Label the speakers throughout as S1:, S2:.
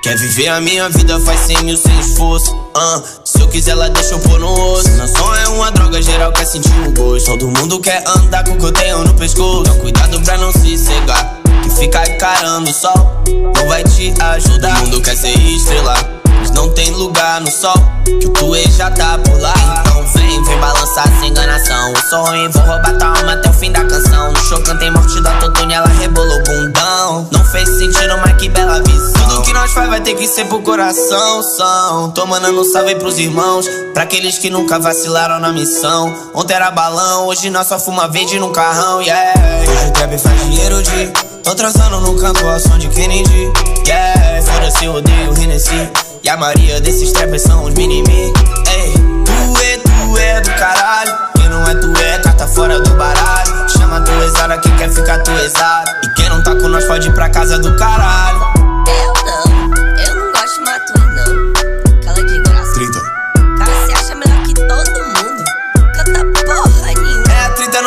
S1: Quer viver a minha vida, faz sem mil sem esforço. Uh, se eu quiser, ela deixa eu pôr no osso. Não só é uma droga, geral quer sentir o gosto. Todo mundo quer andar com o que eu tenho no pescoço. Então, cuidado pra não se cegar. Que ficar encarando o sol não vai te ajudar. Todo mundo quer ser estrela, mas não tem lugar no sol. Que o tu já tá por lá. Então vem, vem balançar sem enganação. Eu sou ruim, vou roubar tua alma até o fim da canção. No show cantei morte da Totune, ela rebolou bundão. Não fez sentido, mas que bela visão. Tudo que nós faz vai ter que ser pro coração. São, tô mandando um salve pros irmãos. Pra aqueles que nunca vacilaram na missão. Ontem era balão, hoje nós só fuma verde no carrão, yeah. Hoje o trap faz dinheiro de. Tô transando no canto ao som de Kennedy. Yeah, foda-se, eu odeio Hennessy. E a maioria desses trappers são os mini-me. Ei, tu é, tu é do caralho. Quem não é, tu é, carta fora do baralho. Chama tu exara, quem quer ficar tu exara. E quem não tá com nós pode ir pra casa do caralho.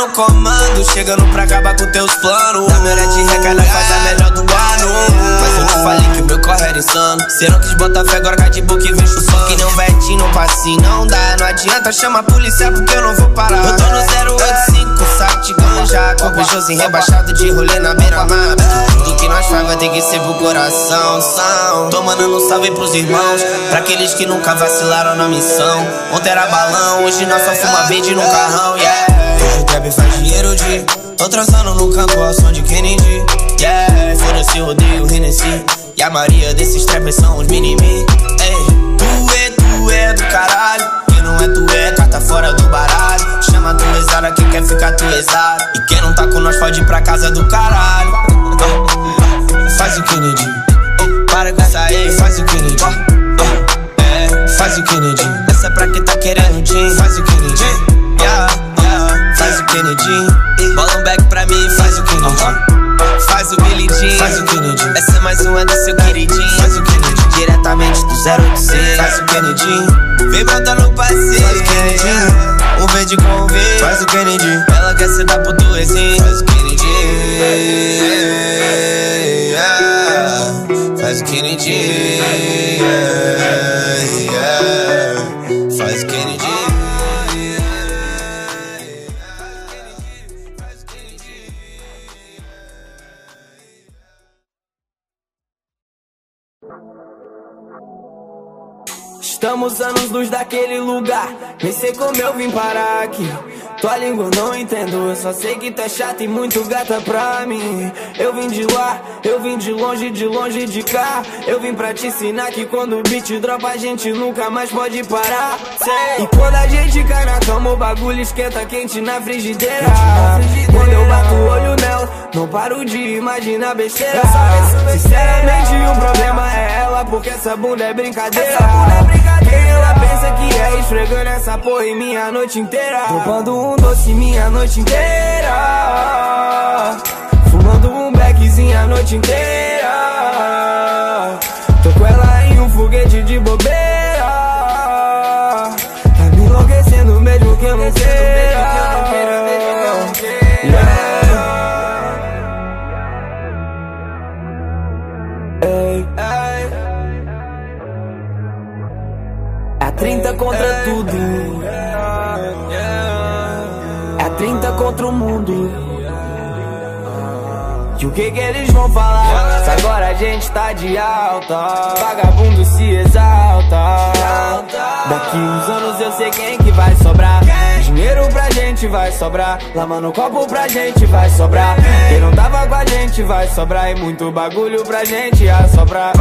S1: No comando, chegando pra acabar com teus planos. Na melhor de recada faz a melhor do ano. Mas eu te falei que meu corre era insano. Cê não quis botar fé, agora boca e vejo o som. Que um vetinho, não passe, não dá. Não adianta, chama a polícia porque eu não vou parar. Eu tô no 085, saco de ganja. Com Peugeotzinho rebaixado de rolê na beira-mar. Tudo que nós faz vai ter que ser pro coração. São, tô mandando um salve pros irmãos. Pra aqueles que nunca vacilaram na missão. Ontem era balão, hoje nós só fuma verde no carrão, yeah. Faz dinheiro de. Tô transando no canto ao som de Kennedy. Yeah, foda-se, eu odeio o Hennessy. E a maioria desses trappers são os mini-me tu é, tu é do caralho. Quem não é, tu é, carta fora do baralho. Chama tu exara, quem quer ficar tu exara E quem não tá com nós pode ir pra casa do caralho. Faz o Kennedy. Para com essa aí, faz o Kennedy. Faz o Kennedy. Essa é pra quem tá querendo Jim Essa é mais uma do seu queridinho. Faz o Kennedy Diretamente do 086 Faz o Kennedy Vem botar no passeio. Faz o Kennedy Um verde com um verde. Faz o Kennedy Ela quer se dar pro duezinho Faz o Kennedy yeah. Faz o Kennedy yeah, yeah.
S2: Estamos anos luz daquele lugar. Nem sei como eu vim parar aqui. Tua língua eu não entendo. Eu só sei que é chata e muito gata pra mim. Eu vim de lá, eu vim de longe, de longe de cá. Eu vim pra te ensinar que quando o beat dropa, a gente nunca mais pode parar. Sei. E quando a gente cai na cama, o bagulho esquenta quente na frigideira. Quando eu bato o olho nela, não paro de imaginar besteira. Sinceramente, o problema é ela, porque essa bunda é brincadeira. Quem ela pensa que é esfregando essa porra em minha noite inteira. Roubando um doce minha noite inteira. Fumando um beckzinho a noite inteira. Tô com ela em um foguete de bobeira É 30 contra tudo. É 30 contra o mundo. E o que que eles vão falar? Se agora a gente tá de alta, vagabundo se exalta. Daqui uns anos eu sei quem que vai sobrar. Dinheiro pra gente vai sobrar. Lama no copo pra gente vai sobrar. Quem não tava com a gente vai sobrar. E muito bagulho pra gente ia sobrar.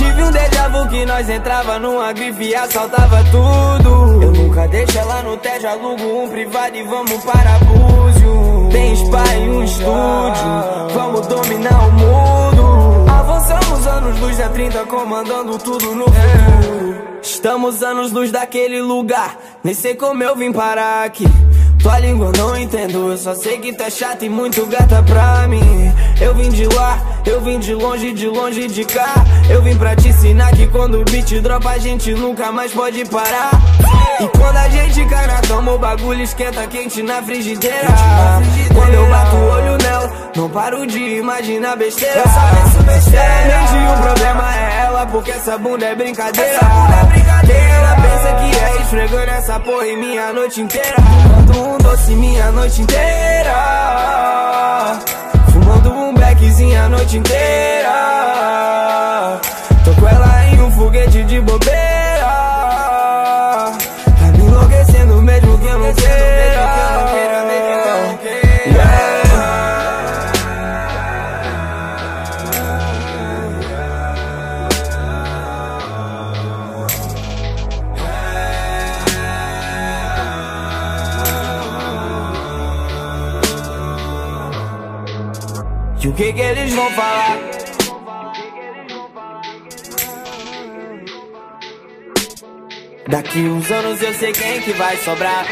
S2: Tive um déjà vu que nós entrava numa grife e assaltava tudo. Eu nunca deixo ela no teto, alugo um privado e vamos para Búzio. Tem spa e um estúdio, vamos dominar o mundo. Avançamos anos luz da 30, comandando tudo no futuro. Estamos anos luz daquele lugar, nem sei como eu vim parar aqui. Tua língua eu não entendo, eu só sei que é chata e muito gata pra mim. Eu vim de lá, eu vim de longe, de longe de cá. Eu vim pra te ensinar que quando o beat dropa a gente nunca mais pode parar. E quando a gente cai na cama, o bagulho esquenta quente na frigideira. Quando eu bato o olho nela, não paro de imaginar besteira. Sinceramente, o problema é ela, porque essa bunda é brincadeira. Essa bunda é brincadeira. Ela pensa que é esfregando essa porra em minha noite inteira. Fumando um doce minha noite inteira. Beckzinho a noite inteira. Tô com ela em um foguete de bobeira. E o que que eles vão falar? Daqui uns anos eu sei quem que vai sobrar.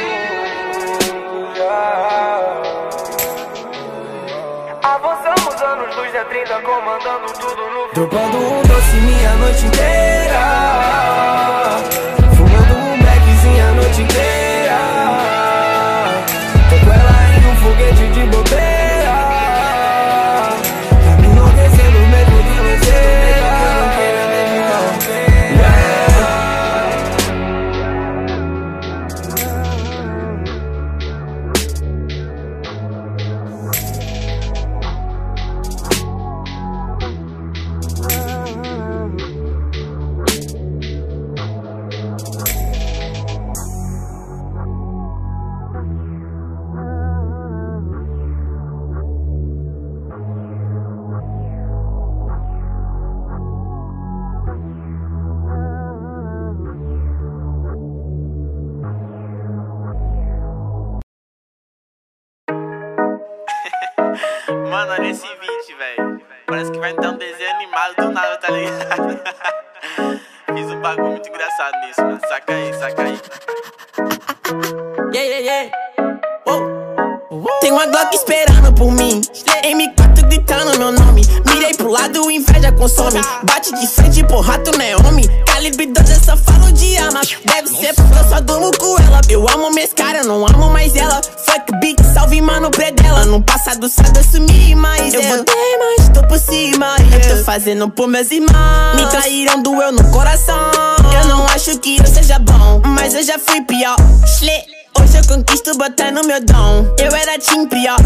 S2: Avançamos anos luz da 30 comandando tudo no Dropando um doce minha noite inteira
S3: fazendo por meus irmãos. Me traíram, doeu no coração. Eu não acho que eu seja bom, mas eu já fui pior. Hoje eu conquisto botando meu dom. Eu era tim pior.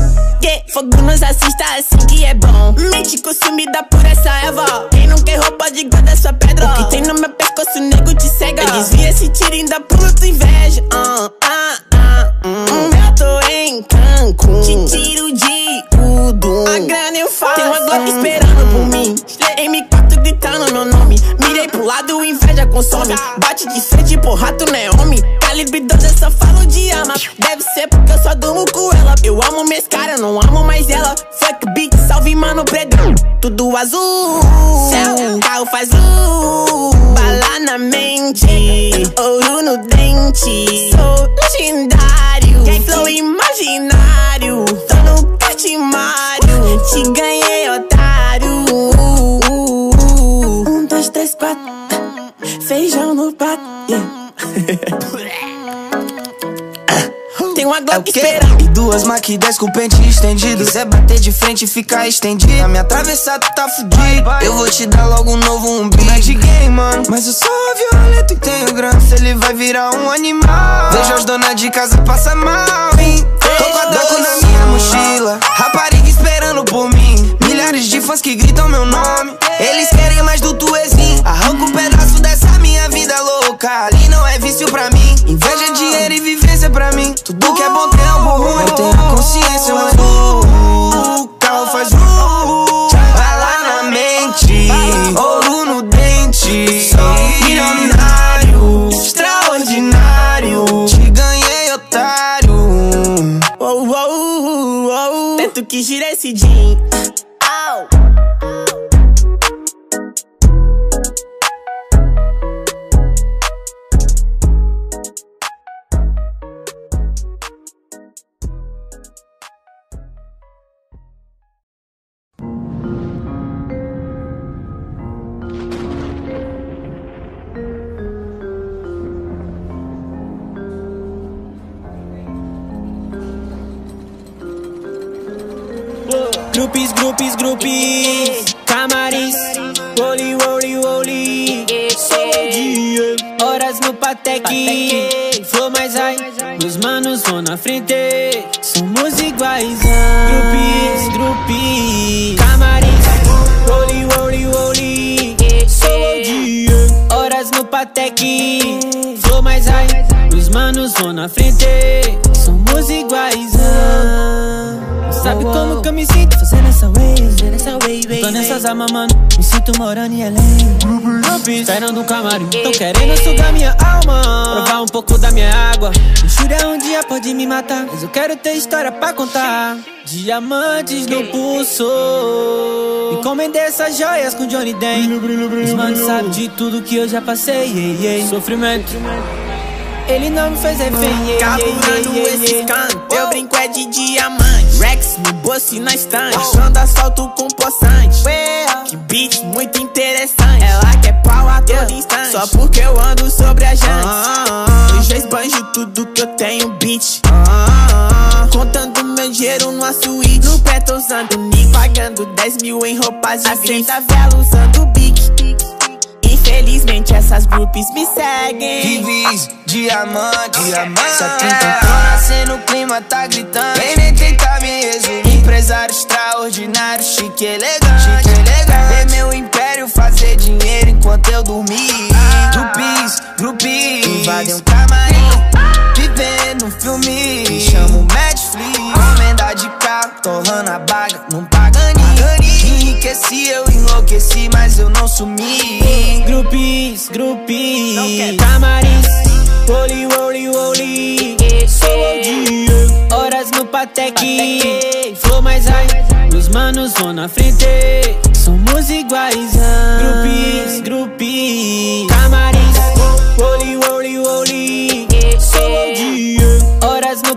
S3: Que fogo nos assista assim que é bom. Mente consumida por essa erva. Quem não quer roupa de guarda sua pedra. O que tem no meu pescoço, nego te cega. Desvia esse tiro ainda pulo tu inveja. Ah, ah, ah, hum. Eu tô em Cancún. Te tiro de tudo. A grana eu faço. Tem uma Glock esperando por mim. M4 gritando meu nome. Mirei pro lado, inveja consome. Bate de frente, porra, tu não é homem. 12, eu só falo de arma. Deve ser porque eu só durmo com ela. Eu amo minhas caras, não amo mais ela. Fuck beat, salve mano predão. Tudo azul. Céu, carro faz luz. Bala na mente. Ouro no dente. Sou legendário. Quem flow imaginário. Tô no catimário. Te ganhei, otário. Quatro. Feijão no yeah. Tem uma
S2: É
S3: Glock
S2: quê?
S3: esperando.
S2: E duas Mac 10 com pente estendido. Quiser bater de frente e ficar estendido. Na minha atravessar tu tá fudido. Eu vou te dar logo um novo um beat de game, mano? Mas eu sou violento e tenho grana Se ele vai virar um animal. Vejo as donas de casa passa mal. Hein? Tô com a na minha mochila. Rapariga esperando por mim Milhares de fãs que gritam meu nome. Eles querem mais do tuezinho. Arranca um pedaço dessa minha vida louca. Ali não é vício pra mim. Inveja, dinheiro e vivência pra mim. Tudo que é bom tem algo ruim. Eu tenho consciência, mas o carro faz uh, Bala na mente. Ouro no dente. Sou milionário. Extraordinário. Te ganhei, otário.
S3: Oh, oh, oh. Tento que gira esse jean. Oh. Grupis, grupis, grupis Camarins Oli, oli, oli
S4: no Patek, flow mais high, meus manos vão na frente. Somos iguais, grupis, grupis, camarins, rolly, rolly, rolly. Sou dia, horas no Patek, flow mais high, meus manos vão na frente. Somos iguais. Sabe como que eu me sinto fazendo essa baby. Tô nessas armas, mano, me sinto morando em LA Esperando um camarim, tão querendo sugar minha alma. Provar um pouco da minha água. Jura um dia pode me matar. Mas eu quero ter história pra contar. Diamantes no pulso. Encomendei essas joias com Johnny Den Os manos sabem de tudo que eu já passei. Yeah, yeah. Sofrimento ele não me fez refém
S3: Carburando esses cantos Eu brinco é de diamante. Rex no bolso e na estante. Achando assalto com poçante. Que beat muito interessante. Ela quer pau a todo instante. Só porque eu ando sobre a jante Eu já esbanjo tudo que eu tenho beat Contando meu dinheiro numa suíte. No pé tô usando Nick Pagando 10 mil em roupas de grife da vela usando Bic Infelizmente essas groups me seguem.
S1: Vivis, diamante, diamante.
S3: Só quem tentou nascer no clima tá gritando.
S1: Vem nem tentar me resumir.
S3: Empresário extraordinário, chique elegante, chique elegante. Ver meu império fazer dinheiro enquanto eu dormir
S1: Grupis, grupis
S3: Invadem um camarim Vivendo um filme. Me chamo Netflix Comenda de carro, torrando a baga nem Enriqueci, eu enlouqueci, mas eu não sumi.
S4: Grupis, grupis, camarins Rolly, rolly, rolly Sou horas no Patek. Flow mais high, meus manos vão na frente. Somos iguais, ah. Grupis, grupis, rolly, rolly Sou dia,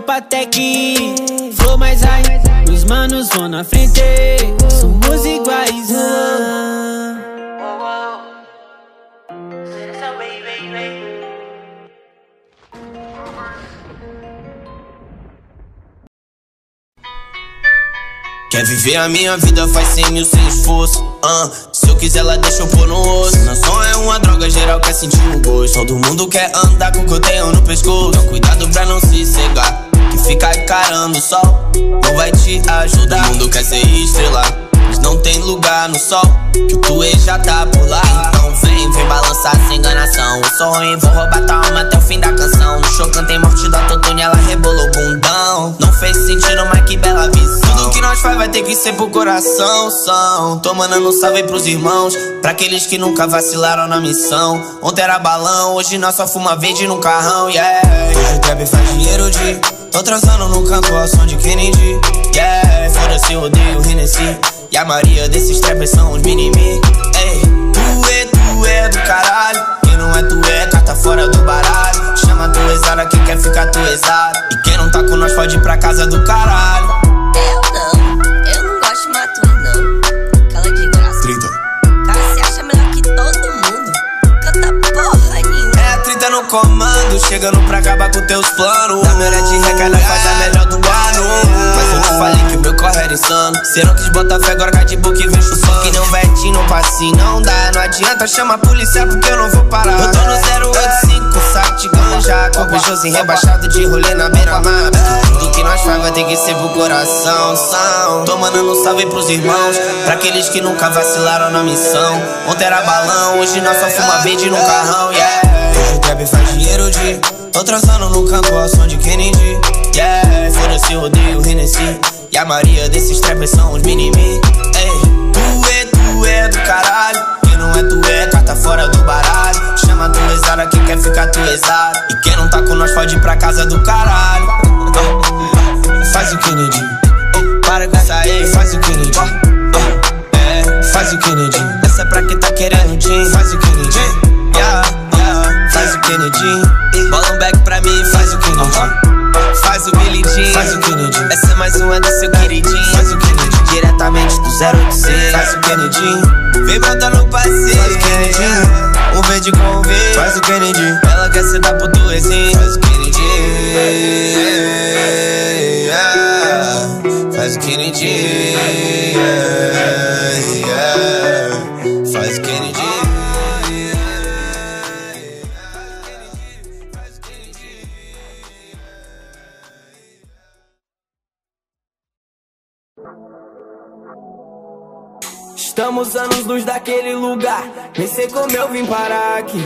S4: Patek Flow mais high, meus manos vão na frente Somos iguais.
S1: Quer viver a minha vida, faz cem mil sem esforço. Uh, Se eu quiser, ela deixa eu pôr no osso. Não só é uma droga, geral quer sentir o gosto. Todo mundo quer andar com o que eu tenho no pescoço. Então cuidado pra não se cegar ficar encarando o sol. Não vai te ajudar. Todo mundo quer ser estrela não tem lugar no sol Que tu já tá por lá. Então vem, vem balançar sem enganação. Eu sou ruim, vou roubar tua alma até o fim da canção. No show cantei morte da Totune, ela rebolou bundão. Não fez sentido, mas que bela visão. Tudo que nós faz vai ter que ser pro coração São, tô mandando um salve pros irmãos Pra aqueles que nunca vacilaram na missão. Ontem era balão, hoje nós só fuma verde no carrão, yeah. Hoje o trap faz dinheiro de Tô transando no canto ao som de Kennedy Yeah, foda-se, odeio o Hennessy. E a maioria desses trappers são os mini-me Ei, tu é, tu é do caralho Quem não é tu é, carta fora do baralho Chama tu exara, quem quer ficar tu exara E quem não tá com nós pode ir pra casa do caralho
S5: Eu não, eu não gosto de matua, não. Cala de graça.
S1: 30
S5: Cara, se acha melhor que todo mundo. Canta porra nenhuma.
S1: É a 30 no comando, chegando pra acabar com teus planos Da melhor de recada faz a melhor do ano Cê não quis botar fé, agora cai de boca e vejo o som Que não vete, não passe, não dá Não adianta, chama a polícia porque eu não vou parar. Eu tô no 085, saco de ganja Josim rebaixado de rolê na beira-mar. Tudo que nós faz vai ter que ser pro coração São, tô mandando um salve pros irmãos. Pra aqueles que nunca vacilaram na missão. Ontem era balão, hoje nós só fuma verde no carrão, yeah Hoje o trap faz dinheiro de. Tô transando no canto ao som de Kennedy. Yeah, foda-se, eu odeio Hennessy. E a maioria desses trappers são os mini-me Ei, tu é, tu é do caralho. Quem não é tu é, carta fora do baralho. Chama tu exara, quem quer ficar tu exara E quem não tá com nós pode ir pra casa do caralho. Faz o Kennedy. Para com essa aí, faz o Kennedy. É, faz o Kennedy. Essa é pra quem tá querendo din Faz o Kennedy Kennedy Bola um back pra mim, faz o Kennedy Faz o Billy Jean Faz o Kennedy Essa é mais uma do seu queridinho. Faz o Kennedy Diretamente do 086 Faz o Kennedy Vem botar no parceiro Faz o Kennedy Um verde com um verde Faz o Kennedy Ela quer se dar pro duezinho Faz o Kennedy yeah. Faz o Kennedy yeah, yeah.
S2: Somos anos luz daquele lugar. Nem sei como eu vim parar aqui.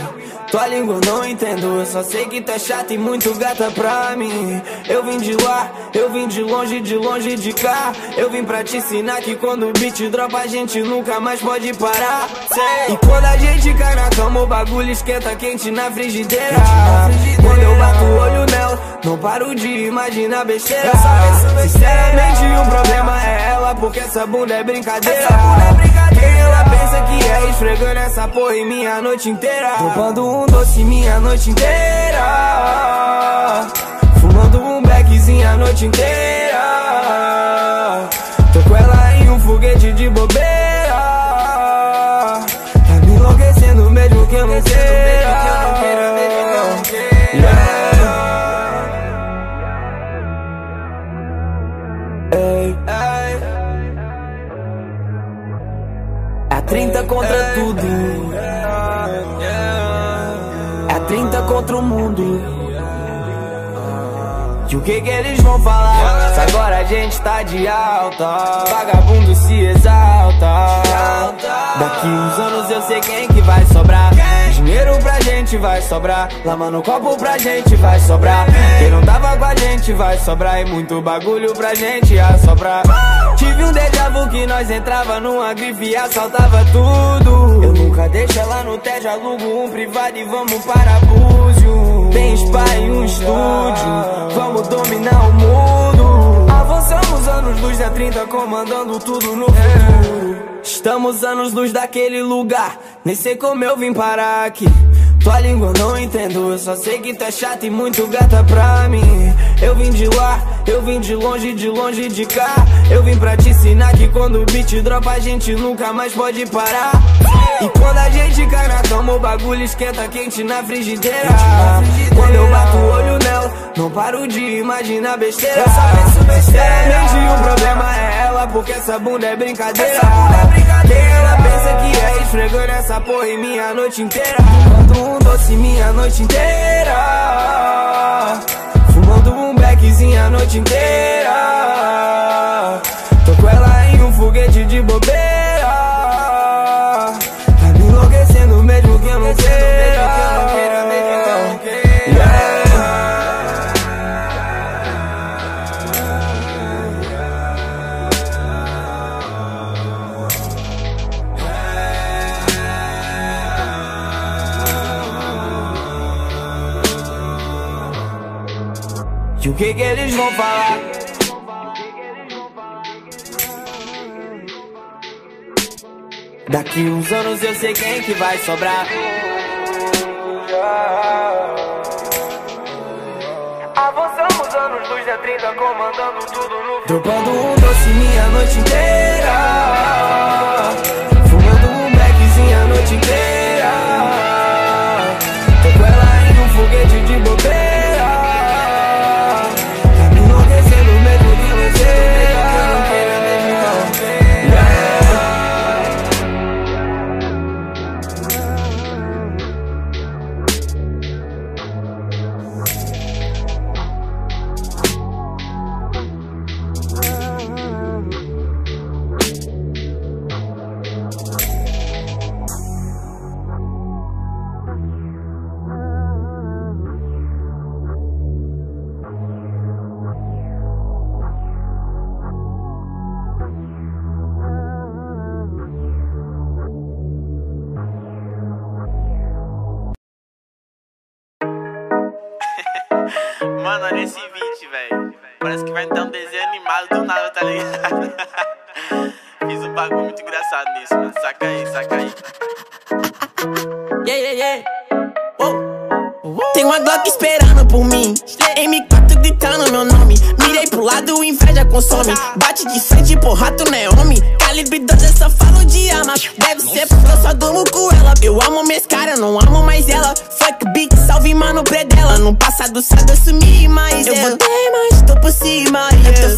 S2: Tua língua eu não entendo. Eu só sei que tá chata e muito gata pra mim. Eu vim de lá, eu vim de longe, de longe de cá. Eu vim pra te ensinar que quando o beat dropa, a gente nunca mais pode parar. Sei. E quando a gente cai na cama, o bagulho esquenta quente na frigideira. Quando eu bato o olho nela, não paro de imaginar besteira. Sinceramente, o problema é ela, porque essa bunda é brincadeira. Pensa que é esfregando essa porra em minha noite inteira. Roubando um doce minha noite inteira. Fumando um beckzinho a noite inteira. 30 contra tudo. É 30 contra o mundo. E o que que eles vão falar? Se agora a gente tá de alta Vagabundo se exalta Daqui uns anos eu sei quem que vai sobrar Dinheiro pra gente vai sobrar Lama no copo pra gente vai sobrar Quem não tava com a gente vai sobrar E muito bagulho pra gente ia sobrar Tive um déjà vu que nós entrava numa grife e assaltava tudo. Eu nunca deixo ela no TED, alugo um privado e vamos para Búzios. Tem spa e um estúdio Vamos dominar o mundo. Avançamos anos luz da 30 Comandando tudo no futuro Estamos anos luz daquele lugar Nem sei como eu vim parar aqui tua língua eu não entendo, eu só sei que tá chata e muito gata pra mim. Eu vim de lá, eu vim de longe, de longe de cá. Eu vim pra te ensinar que quando o beat dropa a gente nunca mais pode parar. E quando a gente cai na cama, o bagulho esquenta quente na frigideira. Quando eu bato o olho nela, não paro de imaginar besteira. Sinceramente, o problema é ela, porque essa bunda é brincadeira. Quem ela pensa que é esfregando essa porra em minha noite inteira. Um doce minha noite inteira. Fumando um beckzinho a noite inteira. Tô com ela em um foguete de bobeira. Que que eles vão falar? Daqui uns anos eu sei quem que vai sobrar. Avançamos anos luz da 30 comandando tudo no Dropando um doce minha noite inteira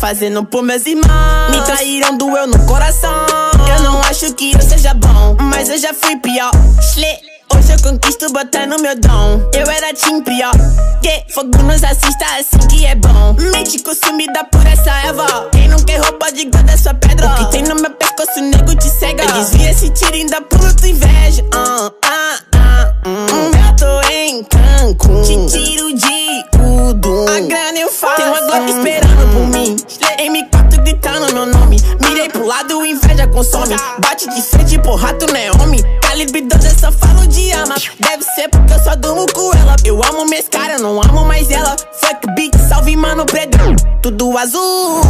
S3: fazendo por meus irmãos. Me traíram, doeu no coração. Eu não acho que eu seja bom, mas eu já fui pior. Hoje eu conquisto botando meu dom. Eu era tim pior. Que fogo nos assista assim que é bom. Mente consumida por essa erva. Quem não quer roupa de guarda sua pedra. O que tem no meu pescoço, nego te cega. Desvia esse tiro ainda pulo tua inveja. Consome. Bate de frente, porra, tu não é homem. 12, eu só falo de arma. Deve ser porque eu só durmo com ela. Eu amo minhas caras, não amo mais ela. Fuck beat, salve mano Pedro. Tudo azul.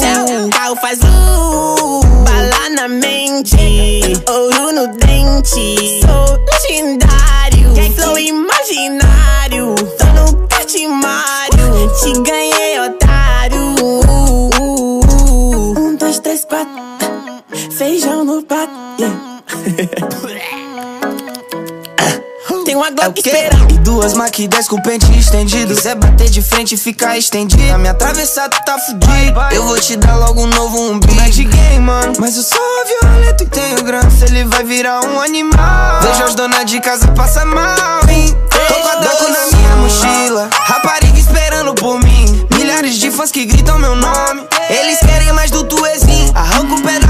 S3: Céu, carro faz luz. Bala na mente. Ouro no dente. Sou legendário. Flow imaginário. Tô no catimário. Te ganhei, otário. Um, dois, três, quatro. Feijão no prato. Tem uma
S6: É o
S3: Glock
S6: quê?
S3: esperando.
S6: E duas Mac 10 com pente estendido. Quiser bater de frente e ficar estendido. A minha tu tá fudido. Eu vou te dar logo um novo um beat. Não é de game, mano. Mas eu sou violento e tenho grana. Se ele vai virar um animal. Vejo as donas de casa passar mal, hein? Tô com a Draco na minha mochila. Rapariga esperando por mim. Milhares de fãs que gritam meu nome. Eles querem mais do tuezinho. Pedaço dessa minha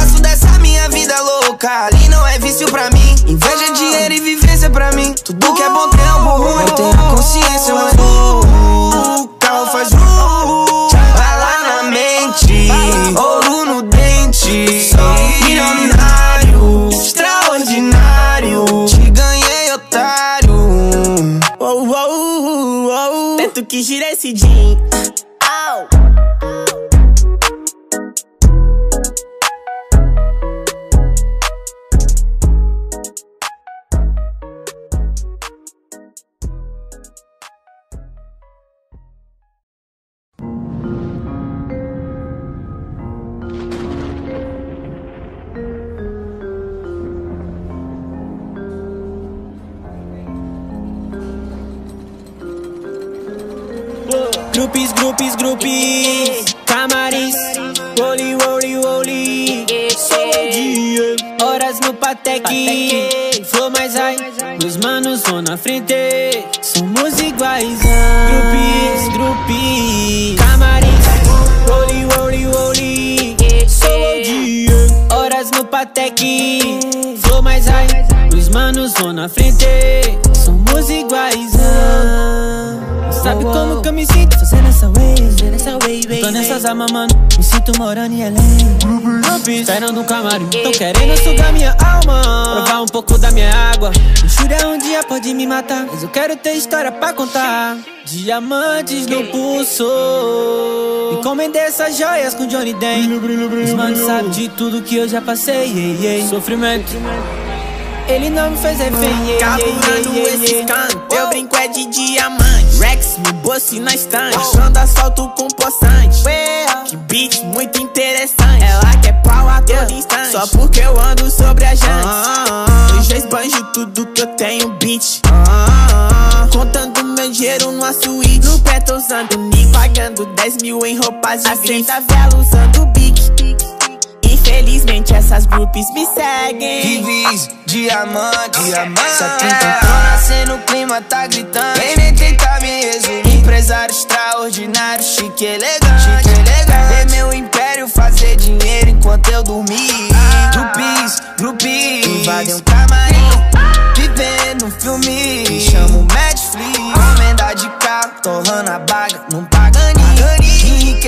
S6: Ali não é vício pra mim. Inveja, dinheiro e vivência pra mim. Tudo que é bom tem algo ruim. Eu tenho a consciência, mas o carro faz uh, Bala na mente, ouro no dente. Sou milionário, extraordinário. Te ganhei, otário.
S3: Oh, oh, oh, oh. Tanto que gira esse jean. Au.
S4: Grupis, grupis, grupis Camarins Oli, oli, oli Solo dia Horas no Patek. Flow mais high Meus manos vão na frente. Somos iguais ah. Grupis, grupis Camarins Oli, oli, oli Solo dia Horas no Patek. Flow mais high Meus manos vão na frente. Somos eu me sinto fazendo essa way Tô nessas armas, mano. Me sinto morando em LA Grupis Esperando um camarim. Tão querendo sugar minha alma. Provar um pouco da minha água. Luxúria um dia pode me matar Mas eu quero ter história pra contar. Diamantes no pulso. Encomendei essas joias com Johnny Den Os manos sabem de tudo que eu já passei yeah, yeah. Sofrimento ele não me fez refém
S3: Capurando
S4: yeah, yeah,
S3: esses
S4: yeah.
S3: cantos. Eu brinco é de diamante. Rex no bolso e na estante. Achando assalto com poçante. Que beat muito interessante. Ela quer pau a todo instante. Só porque eu ando sobre a jante. Eu já esbanjo tudo que eu tenho, bitch. Contando meu dinheiro numa suíte. No pé tô usando Nick. Pagando 10 mil em roupas de grife. da vela usando Bic. Infelizmente essas groupies me seguem.
S6: Vivis, diamante, diamante. Só quem tentou nascer no clima tá gritando. Quem nem tenta me resumir. Empresário extraordinário, chique elegante. Chique elegante. Ver meu império fazer dinheiro enquanto eu dormia. Grupis, grupis. Invadem um camarim. Vivendo um filme. Me chamo Netflix. Comenda de carro, torrando a baga. Nem.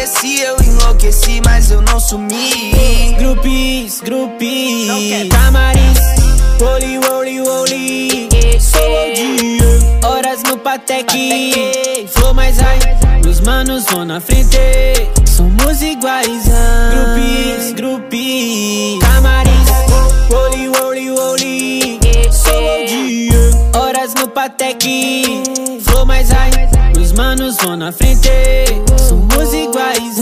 S6: Enriqueci, eu enlouqueci, mas eu não sumi.
S4: Grupis, grupis Oli, oli, oli Solo dia Horas no Patek. Flow mais high Meus manos vão na frente. Somos iguais. Ah. Grupis, grupis oli, oli Solo dia Patek Flow mais high Meus manos vão na frente Somos iguais.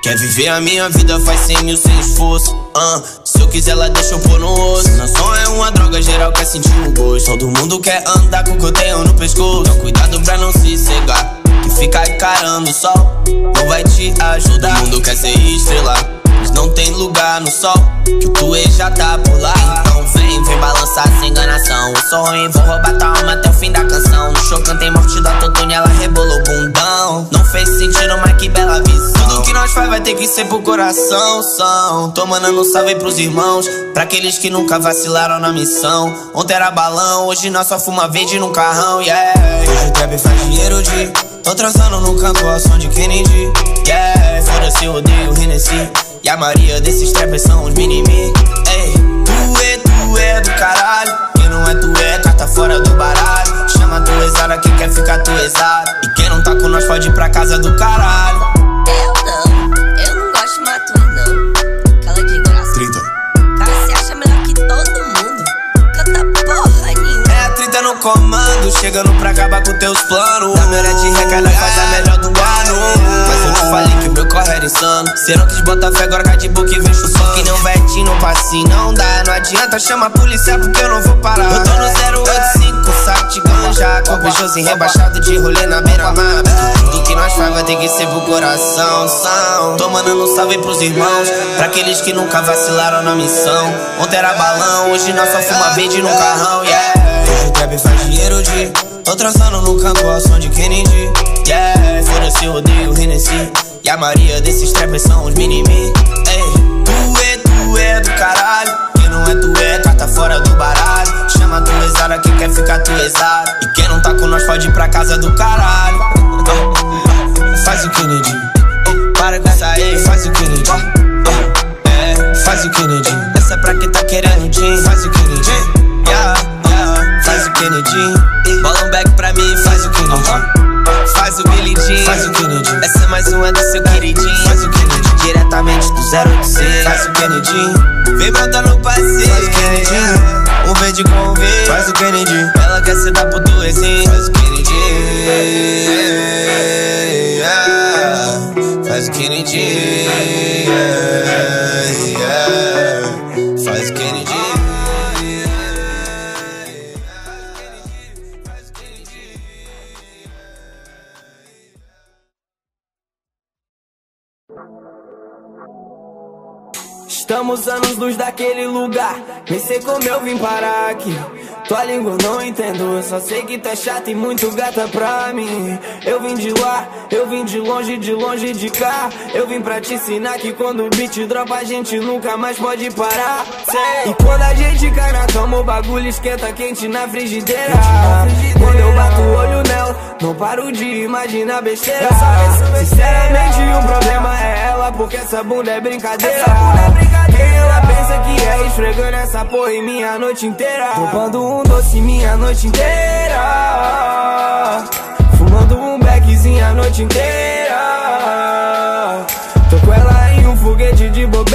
S1: Quer viver a minha vida, faz cem mil sem esforço. ah. Se eu quiser, ela deixa eu pôr no osso. Não só é uma droga, geral quer sentir o gosto. Todo mundo quer andar com o que eu tenho no pescoço. Então, cuidado pra não se secar. encarando o sol Não vai te ajudar O mundo quer ser estrela Mas não tem lugar no sol Que tu já tá por lá. Então vem, vem balançar sem enganação. Eu sou ruim, vou roubar tua alma até o fim da canção. No show cantei morte da Totone, ela rebolou bundão. Não fez sentido, mas que bela visão. Tudo que nós faz vai ter que ser pro coração São, tô mandando um salve pros irmãos. Pra aqueles que nunca vacilaram na missão. Ontem era balão, hoje nós só fuma verde no carrão, yeah. Hoje o trap faz dinheiro de Tô transando no canto ao som de Kennedy Yeah, foda-se, odeio o Hennessy. E a maioria desses trappers são os mini-me Ei, tu é, tu é do caralho. Quem não é, tu é, carta fora do baralho. Chama tu exara, quem quer ficar tu exara. E quem não tá com nós pode ir pra casa do caralho no comando, chegando pra acabar com teus planos. Da melhor de recada faz a melhor do ano. Mas eu te falei que meu corre era insano. Cê não quis botar fé, agora boca e vem o som. Que um vetinho, no passinho não dá. Não adianta, chama a polícia porque eu não vou parar. Eu tô no 085, saco de ganja. Corpo Josim rebaixado de rolê na beira-mar. Tudo que nós faz vai ter que ser pro coração. São. Tô mandando um salve pros irmãos. Pra aqueles que nunca vacilaram na missão. Ontem era balão, hoje nós só fuma verde no carrão, yeah. Trap faz dinheiro de? Tô transando no canto ao som de Kennedy. Yeah, foda-se, eu odeio Hennessy. E a maioria desses trappers são os mini-me tu é, tu é do caralho. Quem não é, tu é, carta fora do baralho. Chama tu exara, quem quer ficar tu exara E quem não tá com nós pode ir pra casa do caralho. Faz o Kennedy. Para com essa aí, faz o Kennedy. É, faz o Kennedy. Essa é pra quem tá querendo jean Faz o Kennedy Kennedy Bola um back pra mim, faz o Kennedy Faz o Billy Jean, faz o Kennedy Essa é mais uma do seu queridinho. Faz o Kennedy Diretamente do 086 Faz o Kennedy Vem botar no passeio Faz o Kennedy Um verde com um verde Faz o Kennedy Ela quer se dar pro duezinho Faz o Kennedy yeah. Faz o Kennedy yeah, yeah.
S2: Estamos anos luz daquele lugar. Nem sei como eu vim parar aqui Tua língua eu não entendo Eu só sei que tá chata e muito gata pra mim. Eu vim de lá, eu vim de longe, de longe de cá. Eu vim pra te ensinar que quando o beat dropa A gente nunca mais pode parar. Sei. E quando a gente cai na cama O bagulho esquenta quente na frigideira. Quando eu bato o olho nela Não paro de imaginar besteira. Sinceramente o problema é ela Porque essa bunda é brincadeira. Quem ela pensa que é esfregando essa porra em minha noite inteira. Roubando um doce minha noite inteira. Fumando um beckzinho a noite inteira. Tô com ela em um foguete de bobeira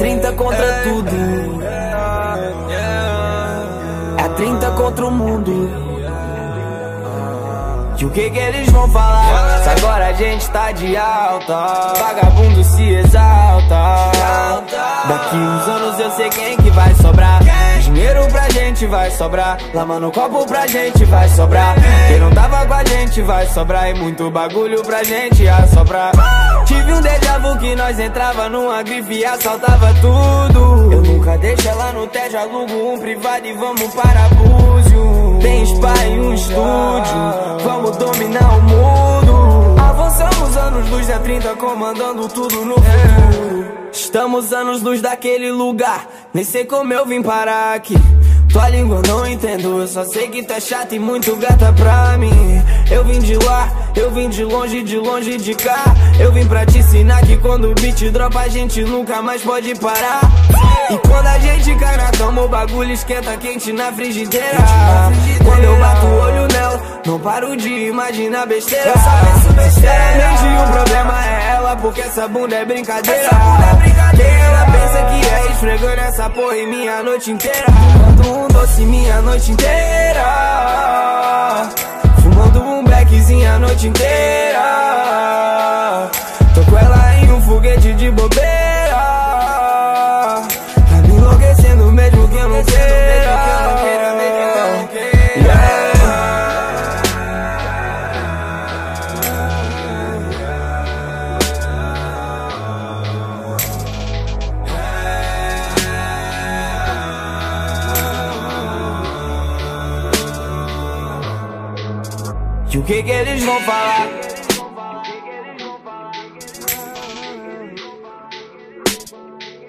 S2: 30 contra tudo. É 30 contra o mundo. E o que que eles vão falar? Se agora a gente tá de alta Vagabundo se exalta. Daqui uns anos eu sei quem que vai sobrar. Dinheiro pra gente vai sobrar. Lama no copo pra gente vai sobrar. Quem não tava com a gente vai sobrar. E muito bagulho pra gente ia sobrar Tive um déjà vu que nós entrava numa grife e assaltava tudo. Eu nunca deixo ela no tédio, alugo um privado e vamos para Búzio. Tem spa e um estúdio, vamos dominar o mundo. Avançamos anos luz da 30 comandando tudo no futuro Estamos anos luz daquele lugar, nem sei como eu vim parar aqui. Tua língua eu não entendo, eu só sei que tá chata e muito gata pra mim Eu vim de lá, eu vim de longe, de longe de cá. Eu vim pra te ensinar que quando o beat dropa a gente nunca mais pode parar. E quando a gente cai na cama o bagulho esquenta quente na frigideira. Quando eu bato o olho nela, não paro de imaginar besteira. Sinceramente o problema é ela, porque essa bunda é brincadeira. Quem ela pensa que é esfregando essa porra em minha noite inteira. Fumando um doce minha noite inteira. Fumando um a noite inteira. Tô com ela em um foguete de bobeira. E o que que eles vão falar?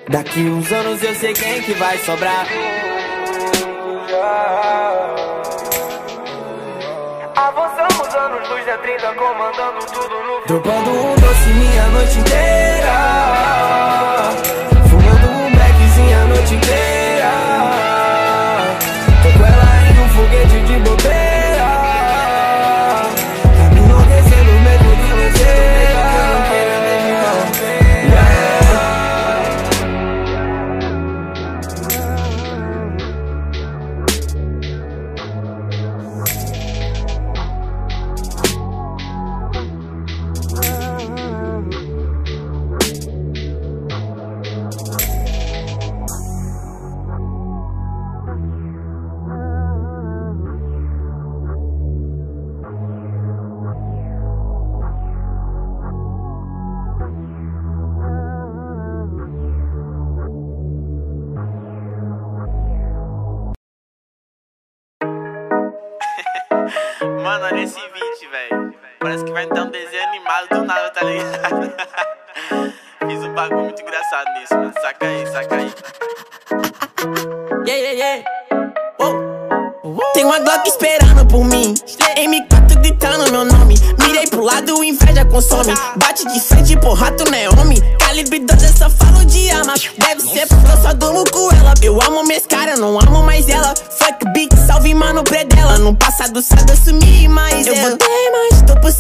S2: Daqui uns anos eu sei quem que vai sobrar. Avançamos anos luz da 30 comandando tudo no Dropando um doce minha noite inteira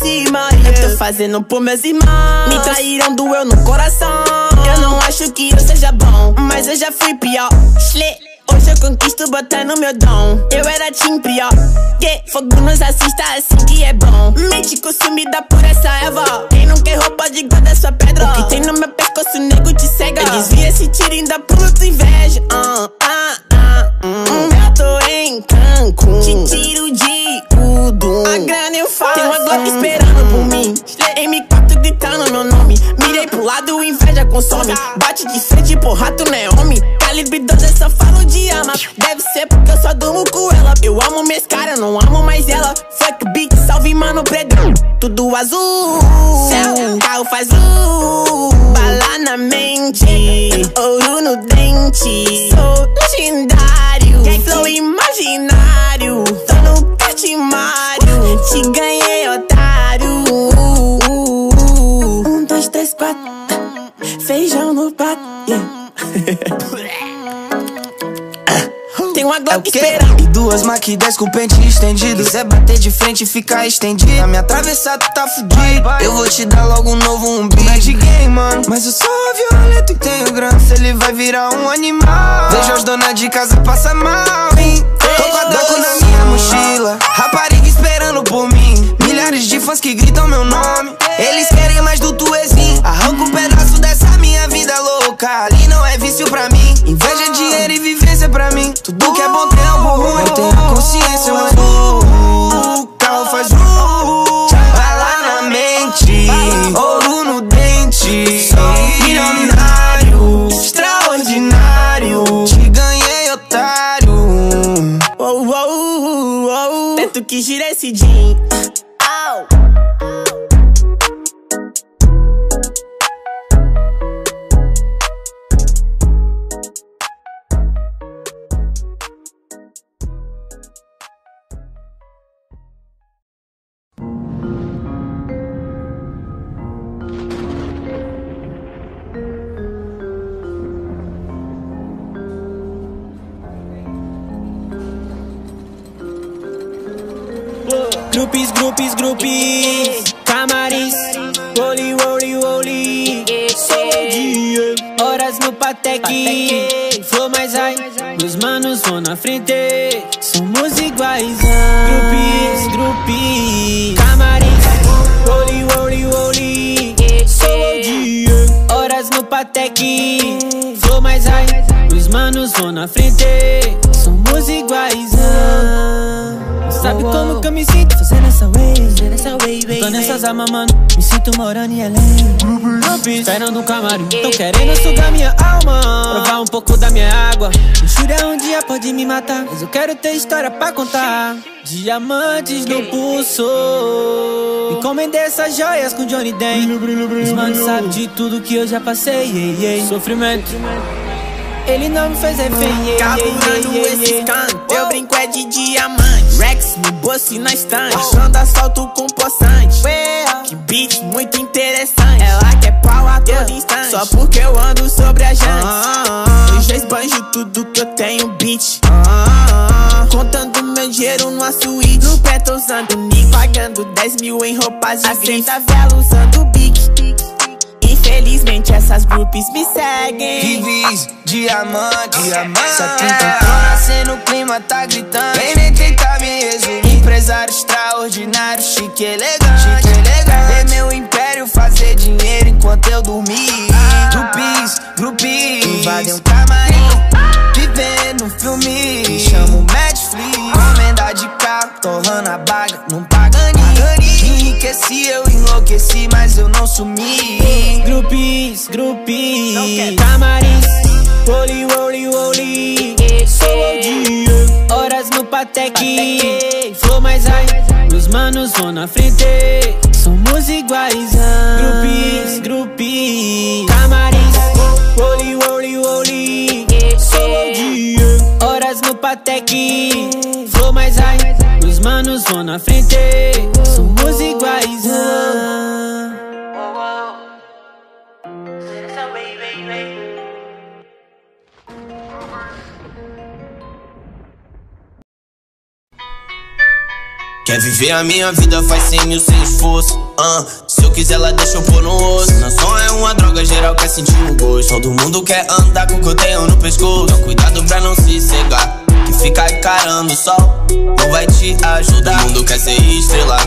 S3: cima. Eu tô fazendo por meus irmãos. Me traíram, doeu no coração. Eu não acho que eu seja bom, mas eu já fui pior. Hoje eu conquisto botando meu dom. Eu era tim pior. Que fogo nos assista assim que é bom. Mente consumida por essa erva. Quem não quer roupa de guarda sua pedra. O que tem no meu pescoço, nego te cega. Eu desvia esse tiro e ainda pulo tu inveja. Ah, ah, ah, hum. Eu tô em Cancún. Te tiro de tudo. A grana eu faço. Tem uma Glock esperando por mim. M4 gritando meu nome. Mirei pro lado, inveja consome. Bate de frente, porra, tu não é homem. Calibre 12, eu só falo de arma. Deve ser porque eu só durmo com ela. Eu amo minhas caras, não amo mais ela. Fuck beat, salve mano predão. Tudo azul. Céu, carro faz luz. Bala na mente. Ouro no dente. Sou legendário. Flow imaginário. Tô no catimário. Te ganhei, otário. Um, dois, três, quatro. Feijão no prato. yeah. Tem uma
S2: É
S3: Glock
S2: quê?
S3: esperando.
S2: E duas Mac 10 com pente estendido. Quiser bater de frente e ficar estendido. Na minha tu tá fudido. Eu vou te dar logo um novo um beat. Não é de game, mano. Mas eu sou violento e tenho grana. Se ele vai virar um animal. Vejo as donas de casa passar mal. hein? Tô com a Draco na minha mochila. Rapariga esperando por mim. Milhares de fãs que gritam meu nome. Eles querem mais do tuezinho. Arranca um pedaço dessa minha vida louca. Ali não é vício pra mim. Inveja, dinheiro e pra mim. Tudo que é bom tem algo ruim. Eu tenho consciência, mas o carro faz uh, Bala na mente, ouro no dente. Sou milionário, extraordinário. Te ganhei, otário.
S3: Oh, oh, oh, oh. Tanto que gira esse jean.
S4: Beats, Camarins, Woli Sou o dia. horas no Patek, Flow mais high, Os manos vão na frente Somos iguais, ah. Groupies, groupies Camarins, Woli Sou o dia. horas no Patek Flow mais high, Os manos vão na frente nessas armas, mano, me sinto morando em LA. Esperando um camarim, tão querendo sugar minha alma. Provar um pouco da minha água. O Shura um dia pode me matar, mas eu quero ter história pra contar. Diamantes no pulso. Encomendei essas joias com Johnny Den. Os manos sabem de tudo que eu já passei. Yeah, yeah. Sofrimento. Ele não me fez refém.
S3: Calculando esses cantos, eu brinco é de diamante. Rex no bolso e na estante. Achando assalto com poçante. Que beat muito interessante. Ela quer pau a todo instante. Só porque eu ando sobre a jante. Eu já esbanjo tudo que eu tenho, bitch. Contando meu dinheiro numa suíte. No pé tô usando Nick. Pagando 10 mil em roupas de grife. da vela usando Bic. Essas groupies me seguem.
S1: Vivis, diamante, diamante.
S3: Só quem tentou nascer no clima tá gritando.
S1: Vem nem tentar me resumir.
S3: Empresário extraordinário, chique elegante.
S1: Chique elegante.
S3: Ver meu império fazer dinheiro enquanto eu dormi.
S1: Grupis, grupis.
S3: Invadem um camarim. Vivendo um filme. Me chamo Netflix. Comenda de carro, torrando a baga. Nem. Enriqueci, eu enlouqueci, mas eu não sumi.
S4: Grupis, grupis, camarins, Woli, woli, woli. Sou horas no Patek. Flow mais high, os manos vão na frente. Somos iguais, ah. Grupis, grupis, camarins, Woli, woli, woli. Patek. Flow mais high, os manos vão na frente. Somos iguais.
S1: Quer viver a minha vida, faz cem mil sem esforço. ah. Se eu quiser, ela deixa eu pôr no osso. Não só é uma droga, geral quer sentir o gosto. Todo mundo quer andar com o que eu tenho no pescoço. Então, cuidado pra não se cegar. Ficar encarando o sol não vai te ajudar. Todo mundo quer ser estrela,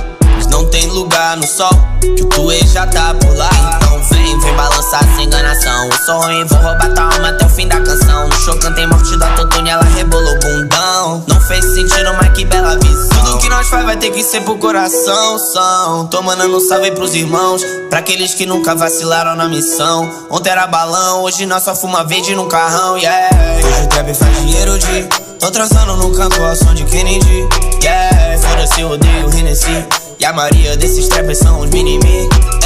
S1: mas não tem lugar no sol. Que o tu já tá por lá. Então vem, vem balançar sem enganação. Eu sou ruim, vou roubar tua alma até o fim da canção. No show cantei morte da Totone, ela rebolou bundão. Não fez sentido, mas que bela visão. Tudo que nós faz vai ter que ser pro coração. São, tô mandando um salve pros irmãos. Pra aqueles que nunca vacilaram na missão. Ontem era balão, hoje nós só fuma verde no carrão, yeah. Hoje o trap faz dinheiro de. Tô transando no canto ao som de Kennedy. Yeah, foda-se, odeio Hennessy. E a maioria desses trappers são os mini-me.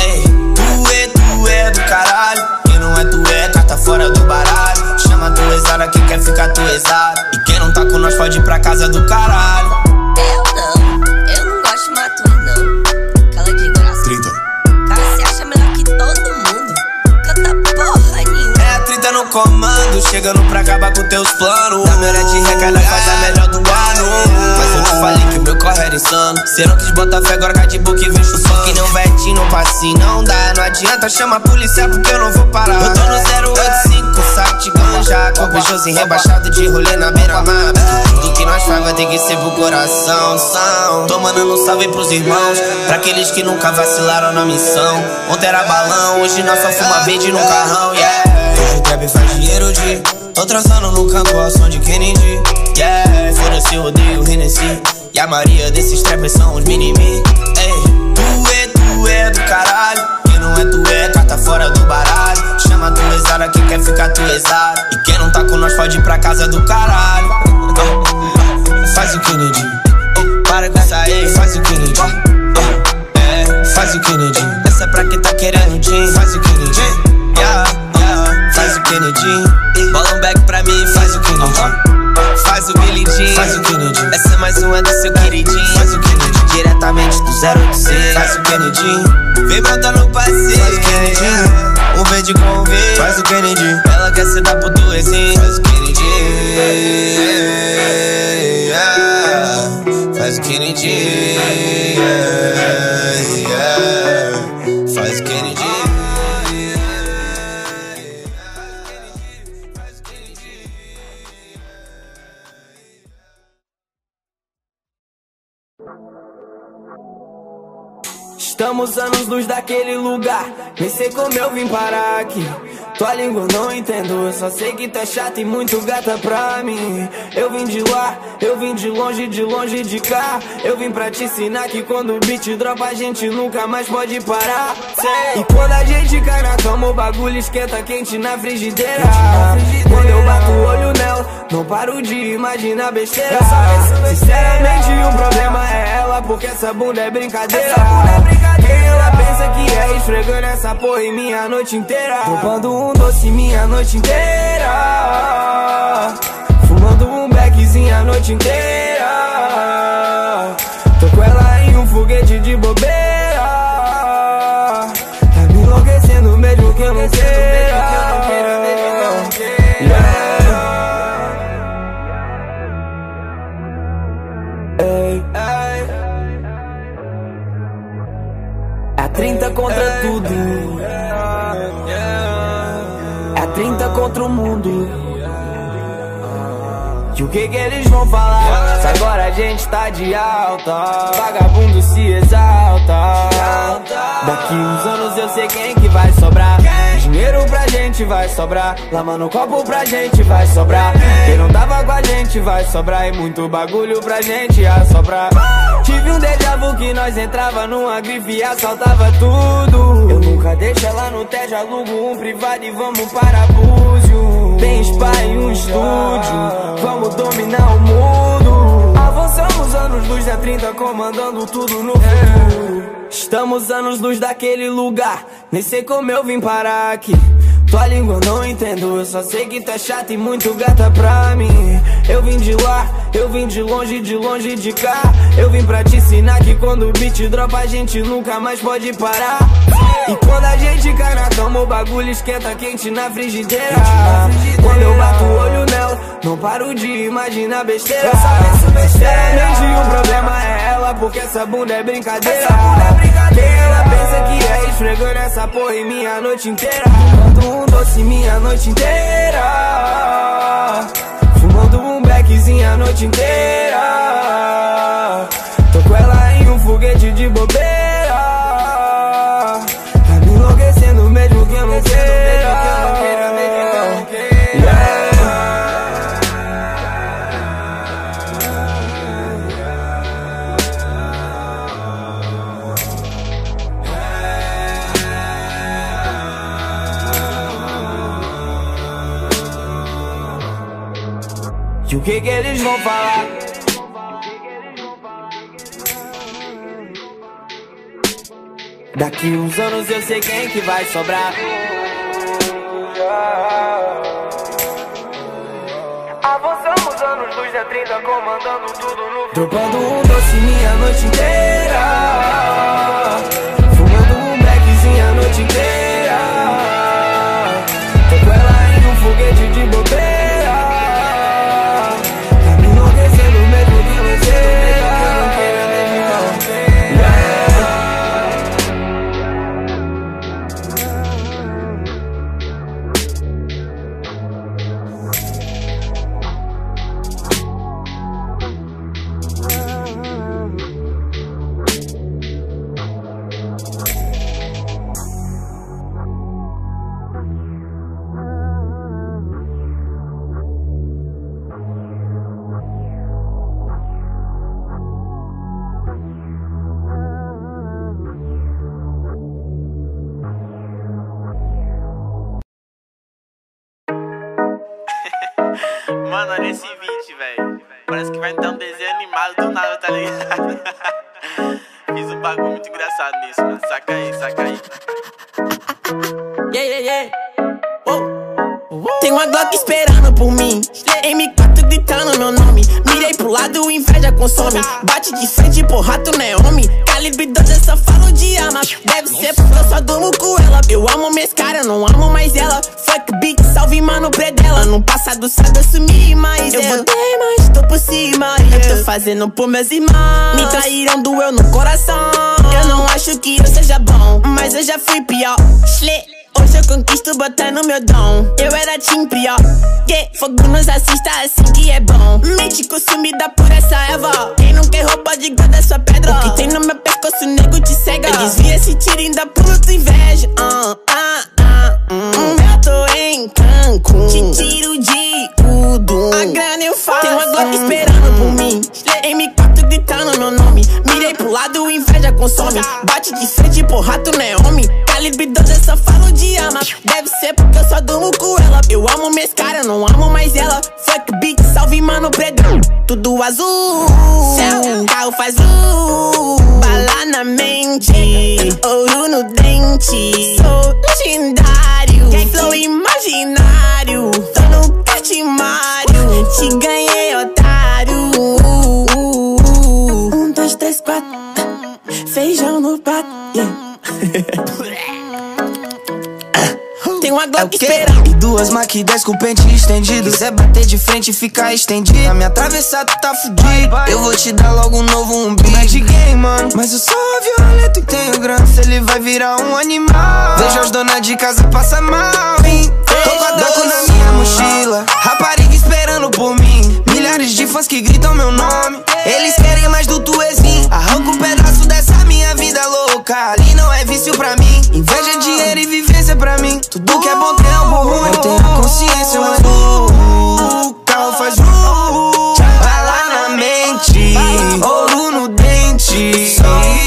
S1: Ei, tu é, tu é do caralho. Quem não é, tu é, carta fora do baralho. Chama tu exara, quem quer ficar tu exara. E quem não tá com nós pode ir pra casa do caralho.
S5: Eu não, eu não gosto de matua, não. Cala de graça.
S1: 30.
S5: Cara, se acha melhor que todo mundo. Canta porra nenhuma.
S1: É a 30 no comando, chegando pra acabar com teus planos. Câmera de recada faz a melhor do ano. Falei que o meu corre era insano. Cê não quis botar fé, agora catbook vem o som. Que não vete, não passe, não dá. Não adianta, chama a polícia porque eu não vou parar. Eu tô no 085, saco de ganja. Com Peugeotzinho rebaixado de rolê na beira-mar. Tudo que nós faz vai ter que ser pro coração. São, tô mandando um salve pros irmãos. Pra aqueles que nunca vacilaram na missão. Ontem era balão, hoje nós só fuma verde no carrão, yeah. Hoje o trap faz dinheiro de Tô transando no canto ao som de Kennedy Yeah, foda-se, eu odeio o Hennessy. E a maioria desses trappers são os mini-me Ei, tu é, tu é do caralho. Quem não é, tu é, carta fora do baralho. Chama tu exara, quem quer ficar tu exara. E quem não tá com nós pode ir pra casa do caralho. Faz o Kennedy. Para com essa aí, faz o Kennedy. É, faz o Kennedy. Essa é pra quem tá querendo Jim Faz o Kennedy. Yeah, yeah, faz o Kennedy. Bola um back pra mim, faz o Kennedy Faz o Billy Jean Faz o Kennedy Essa é mais uma do seu queridinho. Faz o Kennedy Diretamente do 086 Faz o Kennedy Vem botar no parceiro Faz o Kennedy Um verde com um verde Faz o Kennedy Ela quer se dar pro duezinho Faz o Kennedy yeah. Faz o Kennedy yeah, yeah.
S2: Estamos anos luz daquele lugar. Nem sei como eu vim parar aqui. Tua língua não entendo Eu só sei que tá chata e muito gata pra mim. Eu vim de lá, eu vim de longe, de longe de cá. Eu vim pra te ensinar que quando o beat dropa A gente nunca mais pode parar. Sei. E quando a gente cai na cama O bagulho esquenta quente na frigideira Quando eu bato o olho nela Não paro de imaginar besteira. Sinceramente o problema é ela Porque essa bunda é brincadeira. Quem ela pensa que é esfregando essa porra em minha noite inteira. Roubando um doce minha noite inteira. Fumando um beckzinho a noite inteira contra tudo. É 30 contra o mundo. E o que que eles vão falar? Se agora a gente tá de alta Vagabundo se exalta. Daqui uns anos eu sei quem que vai sobrar. Dinheiro pra gente vai sobrar. Lama no copo pra gente vai sobrar. Quem não tava com a gente vai sobrar. E muito bagulho pra gente ia sobrar Tive um déjà vu que nós entrava numa grife e assaltava tudo. Eu nunca deixo ela no TED, alugo um privado e vamos para Búzios. Tem spa em um estúdio Vamos dominar o mundo. Avançamos anos luz da 30 Comandando tudo no futuro Estamos anos luz daquele lugar Nem sei como eu vim parar aqui. Tua língua eu não entendo, eu só sei que tá chata e muito gata pra mim Eu vim de lá, eu vim de longe, de longe de cá. Eu vim pra te ensinar que quando o beat dropa a gente nunca mais pode parar. E quando a gente cai na cama o bagulho esquenta quente na frigideira. Quando eu bato o olho nela, não paro de imaginar besteira. Sinceramente o problema é ela, porque essa bunda é brincadeira. Quem ela pensa que é esfregando essa porra em minha noite inteira. Um doce minha noite inteira a noite inteira. Tô com ela em um foguete de bobeira que que eles vão falar? Daqui uns anos eu sei quem que vai sobrar Avançamos anos, luz da 30 comandando tudo no Dropando um doce minha noite inteira
S3: fazendo por meus irmãos. Me traíram, doeu no coração. Eu não acho que eu seja bom Mas eu já fui pior. Hoje eu conquisto botando meu dom. Eu era team pior. Que fogo nos assista assim que é bom. Mente consumida por essa erva. Quem não quer roupa de guarda sua pedra. O que tem no meu pescoço, nego te. Eles vi esse tiro ainda puto inveja. Ah, consome. Bate de frente, porra, tu não é homem. 12, eu só falo de ama. Deve ser porque eu só durmo com ela. Eu amo minhas caras, não amo mais ela. Fuck beat, salve mano Pedrão. Tudo azul. Céu, carro faz luz. Bala na mente. Ouro no dente. Sou Tem uma
S6: É o
S3: Glock
S6: quê?
S3: esperando.
S6: E duas Mac 10 com pente estendido. Quiser bater de frente e ficar estendido. A minha atravessar, tu tá fudido. Eu vou te dar logo um novo umbigo. Não é de game, mano. Mas eu sou violento e tenho grana. Se ele vai virar um animal. Vejo as donas de casa passar mal, hein? Tô com a Draco na minha mochila. Rapariga esperando por mim. Milhares de fãs que gritam meu nome. Eles querem mais do tuezinho. Um pedaço dessa minha Ali não é vício pra mim. Inveja, dinheiro e vivência pra mim. Tudo que é bom tem algo ruim. Eu tenho a consciência, mas o carro faz Bala na mente, ouro no dente.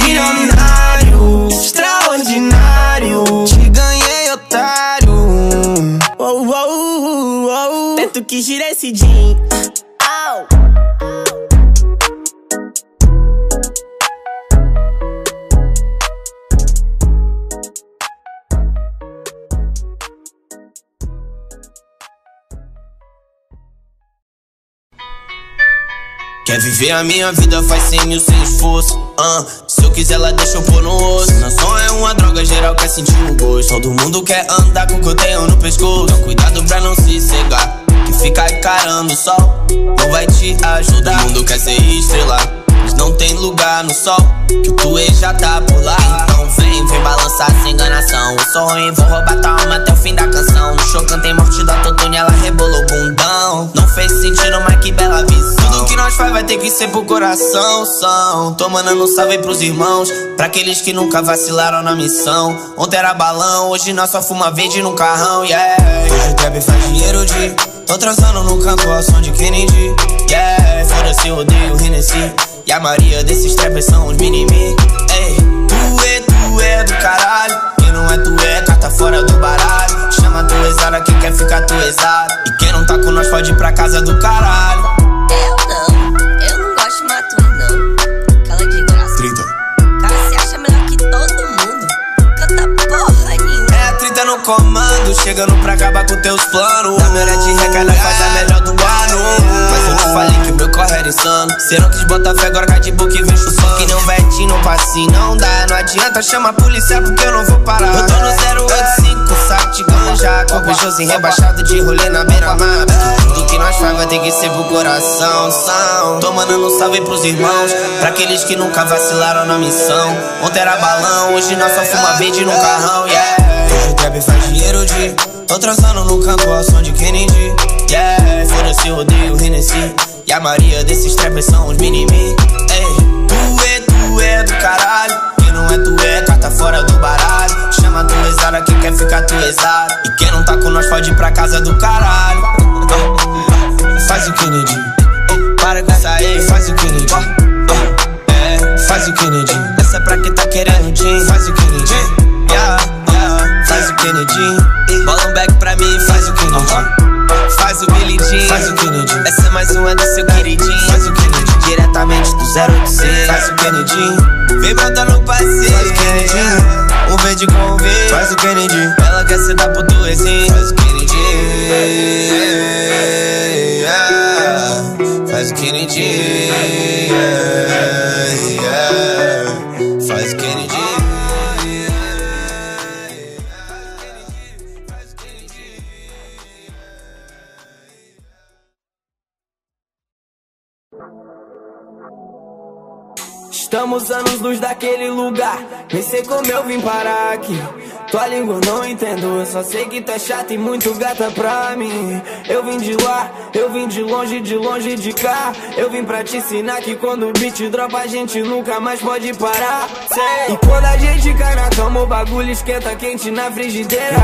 S6: Milionário, extraordinário. Te ganhei, otário.
S3: Oh, oh, oh, oh. Tanto que gira esse jean. Au.
S1: Quer viver a minha vida, faz sem mil sem esforço. ah. se eu quiser, ela deixa eu pôr no osso. Não só é uma droga, geral quer sentir o gosto. Todo mundo quer andar com o que eu tenho no pescoço. Então, cuidado pra não se cegar. Ficar encarando o sol não vai te ajudar. Todo mundo quer ser estrela, mas não tem lugar no sol. Que o tuê já tá por lá. Então vem, vem balançar sem enganação. Sou ruim, vou roubar tua alma até o fim da canção. No show cantei morte da Totune, ela rebolou o bundão. Não fez sentido, mas que bela visão. Tudo que nós faz vai ter que ser pro coração. São, tô mandando um salve pros irmãos. Pra aqueles que nunca vacilaram na missão. Ontem era balão, hoje nós só fuma verde no carrão, yeah. Hoje o faz dinheiro de. Tô transando no canto ao som de Kennedy. Yeah, foda-se, eu odeio Hennessy. E a maioria desses trappers são os mini-me. Ei, tu é, tu é do caralho. Quem não é, tu é, carta fora do baralho. Chama tu exara, quem quer ficar tu exara. E quem não tá com nós pode ir pra casa do caralho. Comando, chegando pra acabar com teus planos. Câmera de recada faz a melhor do ano. Mas eu falei que o meu corre era insano. Cê não quis botar fé, agora cai de boca e vejo o som. Que um vetinho, não passe, não dá. Não adianta, chama a polícia porque eu não vou parar. Eu tô no 085, saco de ganja. Corpo Josim rebaixado de rolê na beira-mar. Tudo que nós faz vai ter que ser pro coração. São. Tô mandando um salve pros irmãos. Pra aqueles que nunca vacilaram na missão. Ontem era balão, hoje nós só fuma verde no carrão, yeah. O trap faz dinheiro de. Tô transando no canto ao som de Kennedy. Yeah, foda-se, eu odeio Hennessy. E a maioria desses trappers são os mini-me tu é, tu é do caralho. Quem não é, tu é, carta fora do baralho. Chama tu exara, quem quer ficar tu exara. E quem não tá com nós pode ir pra casa do caralho. Faz o Kennedy. Para com isso aí, faz o Kennedy. Faz o Kennedy. Essa é pra quem tá querendo jean Faz o Kennedy. Yeah, faz o Kennedy. Bola um back pra mim, faz o Kennedy. Faz o Billy Jean. Faz o Kennedy. Essa é mais uma do seu queridinho. Faz o Kennedy. Diretamente do 0800 Faz o Kennedy. Vem botar no parceiro Faz o Kennedy. Um verde com um verde Faz o Kennedy. Ela quer se dar pro duezinho Faz o Kennedy. Yeah. Faz o Kennedy
S6: daquele lugar. Nem sei como eu vim parar aqui.
S2: Tua língua eu não entendo, eu só sei que tá chata e muito gata pra mim. Eu vim de lá, eu vim de longe, de longe de cá. Eu vim pra te ensinar que quando o beat dropa a gente nunca mais pode parar. Sei. E quando a gente cai na cama, o bagulho esquenta quente na frigideira.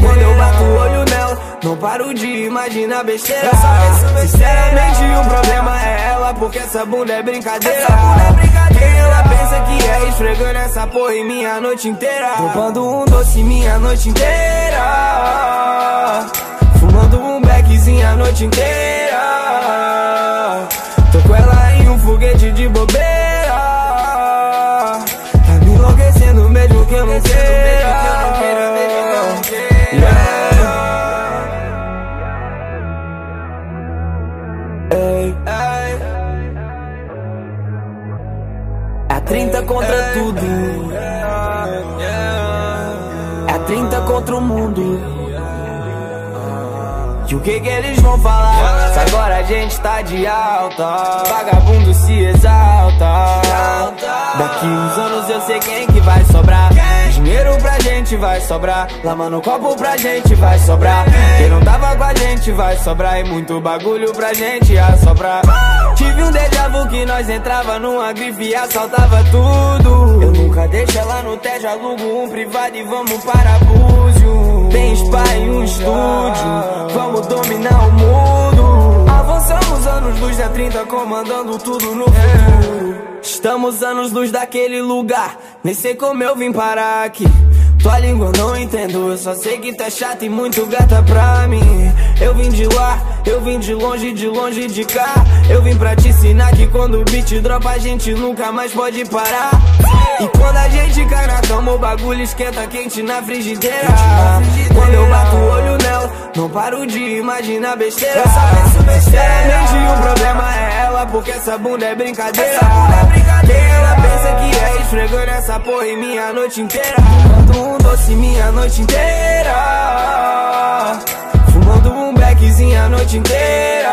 S2: Quando eu bato o olho nela, não paro de imaginar besteira. Sinceramente, o problema é ela, porque essa bunda é brincadeira. Quem ela pensa que é esfregando essa porra em minha noite inteira. Roubando um doce minha noite inteira. Fumando um beckzinho a noite inteira. Tô com ela em um foguete de bobeira. 30 contra tudo. É 30 contra o mundo. E o que que eles vão falar? Se agora a gente tá de alta Vagabundo se exalta. Daqui uns anos eu sei quem que vai sobrar. Dinheiro pra gente vai sobrar. Lama no copo pra gente vai sobrar. Quem não tava com a gente vai sobrar. E muito bagulho pra gente ia sobrar Tive um déjà vu que nós entrava numa grife e assaltava tudo. Eu nunca deixo ela no teto, alugo um privado e vamos para Búzio Tem spa e um estúdio, vamos dominar o mundo. Avançamos anos luz da 30 comandando tudo no futuro Estamos anos luz daquele lugar, nem sei como eu vim parar aqui. Tua língua eu não entendo, eu só sei que tá chata e muito gata pra mim. Eu vim de lá, eu vim de longe, de longe de cá. Eu vim pra te ensinar que quando o beat dropa a gente nunca mais pode parar. E quando a gente cai na cama, o bagulho esquenta quente na frigideira. Quando eu bato o olho nela, não paro de imaginar besteira. Sinceramente, o problema é ela, porque essa bunda é brincadeira. Quem ela pensa que é esfregando essa porra em minha noite inteira. Fumando um doce minha noite inteira. Fumando um beckzinho a noite inteira.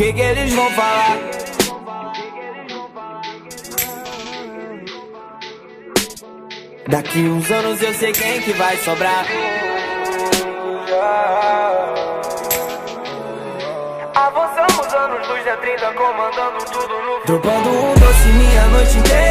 S2: Que que eles vão falar? Daqui uns anos eu sei quem que vai sobrar. Avançamos anos luz da 30 comandando tudo no Dropando um doce minha noite inteira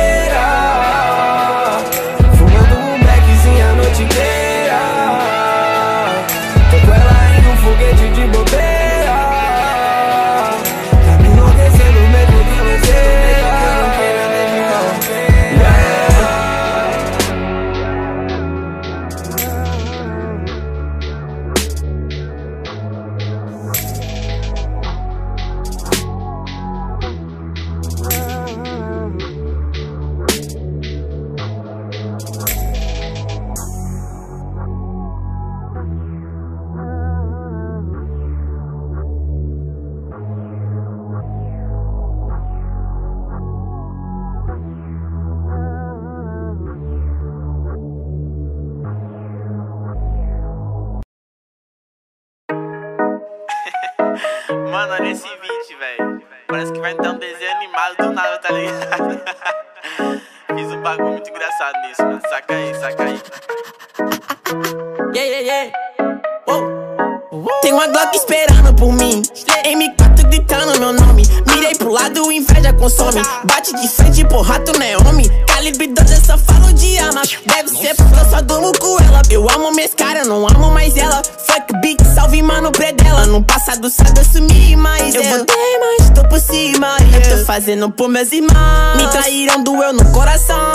S3: fazendo por meus irmãos. Me traíram, no coração.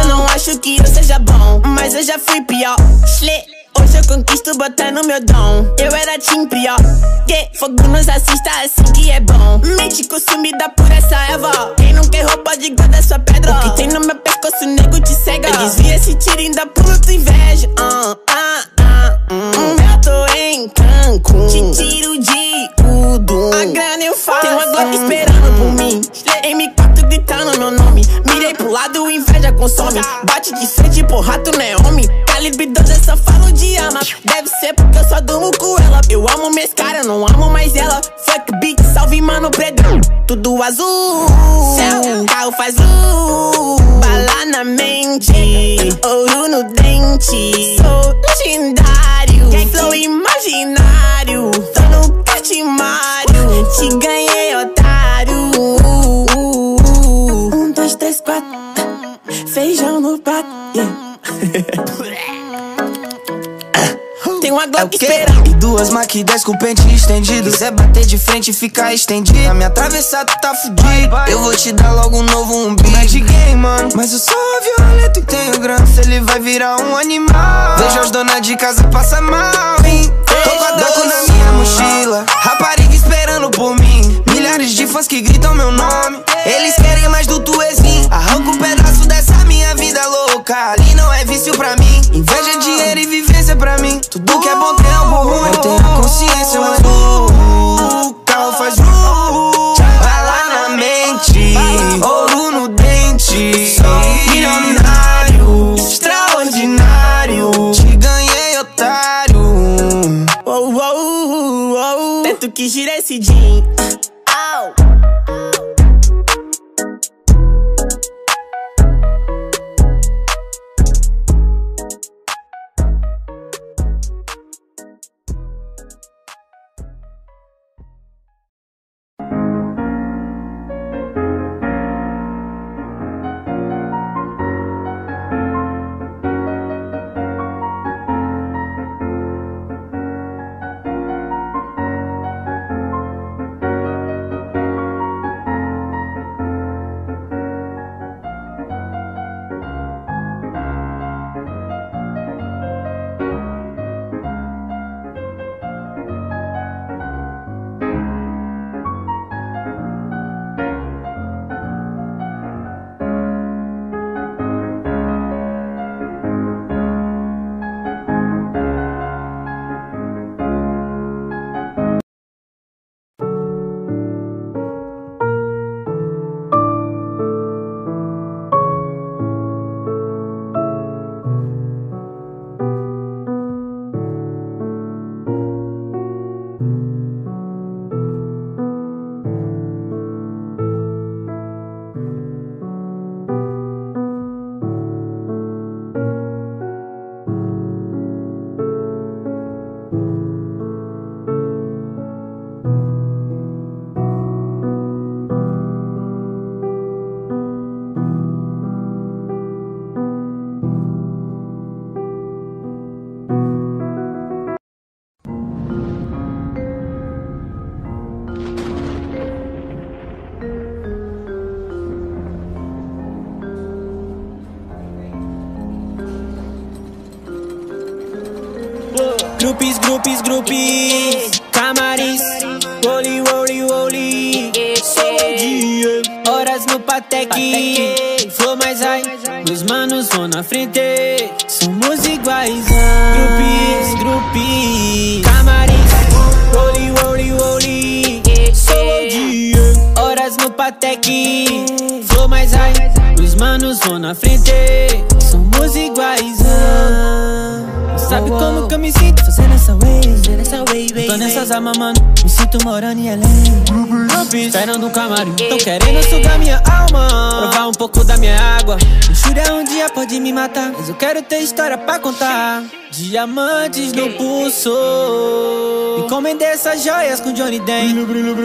S3: Eu não acho que eu seja bom, mas eu já fui pior. Hoje eu conquisto botando meu dom. Eu era team pior. Que fogo nos assista, assim que é bom. Mente consumida por essa erva. Quem não quer roupa de guarda sua pedra. O que tem no meu pescoço, nego te cega. Eu desvia esse tiro ainda pulo tu inveja. Uh, uh, uh, um. Eu tô em Cancún. Te tiro de Udum. A grana eu faço. Tem uma Glock esperando. Consome. Bate de frente, porra, tu não é homem. 12, eu só falo de ama. Deve ser porque eu só durmo com ela. Eu amo minhas caras, não amo mais ela. Fuck beat, salve mano Pedrão. Tudo azul. Céu, carro faz luz. Bala na mente, ouro no dente. Sou legendário, flow imaginário. Tô no catimário, te ganhei, otário. Feijão no prato. Tem uma
S6: É o
S3: Glock
S6: quê?
S3: esperando.
S6: E duas Mac 10 com pente estendido. Quiser bater de frente e ficar estendido. A minha atravessar, tu tá fudido. Eu vou te dar logo um novo um. Não é de game, mano. Mas eu sou violento e tenho grana. Se ele vai virar um animal. Vejo as donas de casa passa mal, hein? Tô com a Draco na minha mochila. Rapariga esperando por mim. Milhares de fãs que gritam meu nome. Eles querem mais do tuezinho. Pedaço dessa minha Ali não é vício pra mim. Inveja, dinheiro e vivência pra mim. Tudo que é bom tem algo ruim. Eu tenho a consciência, mas o carro faz ru. Bala na mente, ouro no dente. Milionário, extraordinário. Te ganhei, otário.
S3: Tanto que gira esse jean.
S4: Grupis, grupis, Camarins Oli, oli, oli Solo dia Horas no Patek. Flow mais high Meus manos vão na frente. Somos iguais. Grupis, grupis Camarins Oli, oli, oli Solo dia Horas no Patek. Flow mais high Meus manos vão na frente. Somos iguais. Sabe como que eu me sinto fazendo essa way Tô nessas armas, mano. Me sinto morando em LA Grupis Esperando um camarim Tão querendo sugar minha alma. Provar um pouco da minha água. Luxúria um dia pode me matar Mas eu quero ter história pra contar. Diamantes no pulso. Encomendei essas joias com Johnny Den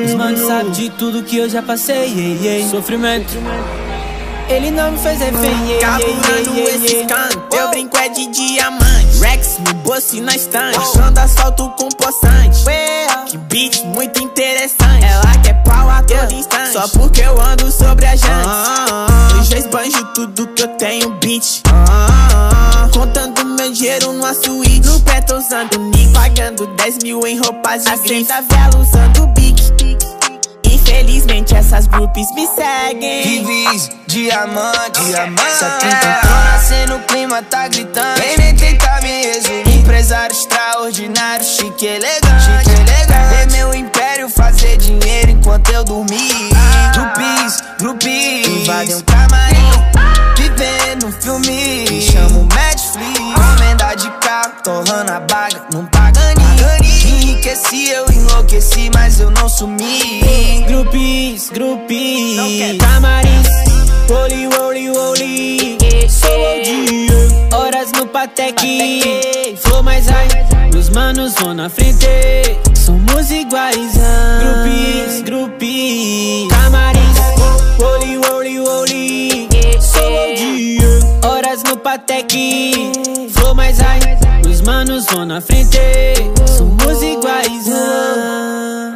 S4: Os manos sabem de tudo que eu já passei yeah, yeah. Sofrimento ele não me fez refém yeah,
S3: esses
S4: yeah.
S3: cantos, teu brinco é de diamante. Rex no bolso e na estante, achando assalto com poçante. Que beat muito interessante, ela quer pau a todo instante. Só porque eu ando sobre a jante Eu já esbanjo tudo que eu tenho beat. Contando meu dinheiro numa suíte. No pé tô usando Nick Pagando 10 mil em roupas de grife da vela usando Bic Infelizmente essas groupies me seguem.
S6: Vivis, diamante, diamante. Essa quinta cena, no clima tá gritando. Vem nem tenta me resumir. Empresário extraordinário, chique elegante, chique elegante. Ver meu império? Fazer dinheiro enquanto eu dormir ah. Groupies, groupies. Invadem um camarim ah. Vivendo no filme. Me chamo Madflix Comenda de carro, torrando a baga Num Enriqueci, eu enlouqueci, mas eu não sumi.
S4: Grupis, grupis Camarins Oli, oli, oli Sou Horas no Patek. Flow mais high Meus manos vão na frente. Somos iguais ah. Grupis, grupis oli, oli Sou dia pra tech mais ai, Os manos vão na frente Somos iguais não.